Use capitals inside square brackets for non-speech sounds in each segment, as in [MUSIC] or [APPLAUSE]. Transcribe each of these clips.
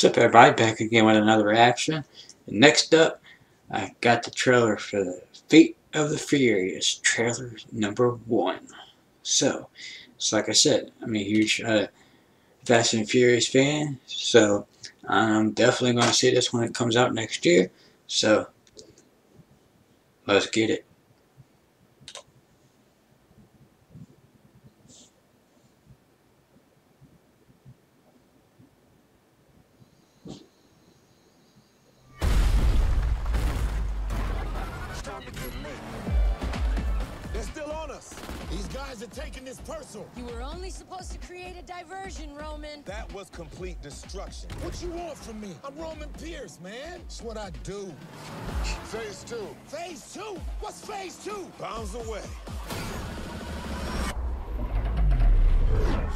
What's up everybody, back again with another reaction. And next up, I got the trailer for the Fate of the Furious, trailer number one. So, it's like I said, I'm a huge uh, Fast and Furious fan, so I'm definitely going to see this when it comes out next year. So, let's get it. Guys are taking this personal. You were only supposed to create a diversion, Roman. That was complete destruction. What you want from me? I'm Roman Pierce, man. It's what I do. Phase two. Phase two? What's phase two? Bounds away.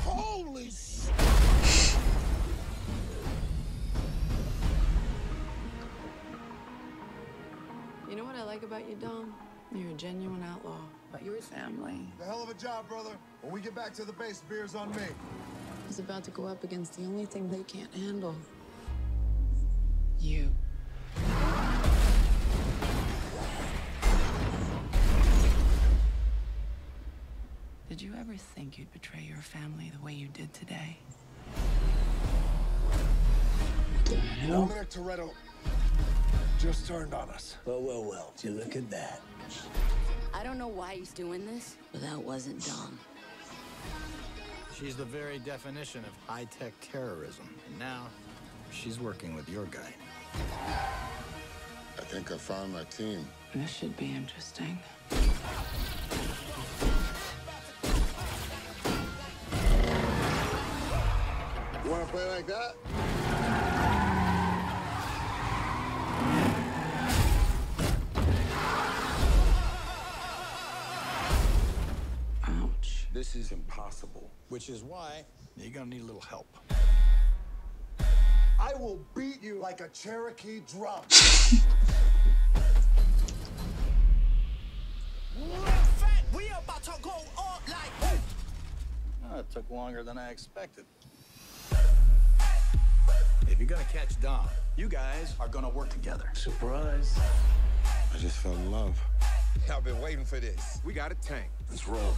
Holy sh... You know what I like about you, Dom? You're a genuine outlaw, but you're family. The hell of a job, brother. When we get back to the base, beer's on me. He's about to go up against the only thing they can't handle. You. Did you ever think you'd betray your family the way you did today? Dominic Toretto just turned on us. Well, well, well. you look at that. I don't know why he's doing this, but that wasn't Dom. She's the very definition of high-tech terrorism. And now, she's working with your guy. I think I found my team. This should be interesting. You wanna play like that? This is impossible. Which is why you're gonna need a little help. I will beat you like a Cherokee drum. [LAUGHS] Oh, it took longer than I expected. If you're gonna catch Dom, you guys are gonna work together. Surprise. I just fell in love. I've been waiting for this. We got a tank. Let's roll.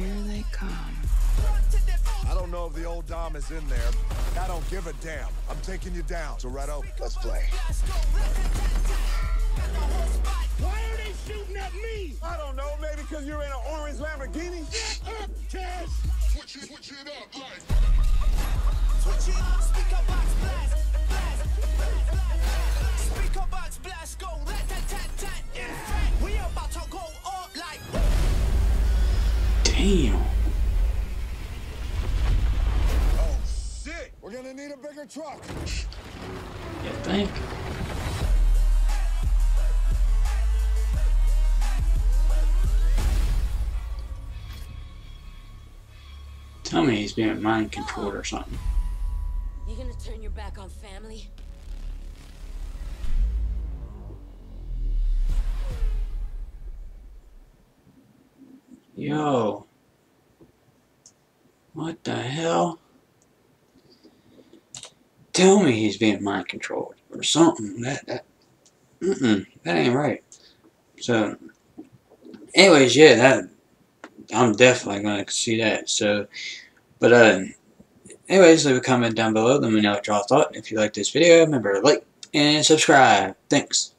Here they come. I don't know if the old Dom is in there. I don't give a damn. I'm taking you down. Toretto, let's play. Why are they shooting at me? I don't know. Maybe because you're in an orange Lamborghini? Shut up, Cash! Switch it, switch it up, like... Switch it, Damn. Oh, shit! We're gonna need a bigger truck. You think? Tell me he's being mind controlled or something. You gonna turn your back on family? Yo. What the hell? Tell me he's being mind controlled or something. That that mm -mm, that ain't right. So anyways, yeah, that I'm definitely gonna see that. So but uh anyways, leave a comment down below. Let me know what y'all thought. If you like this video, remember to like and subscribe. Thanks.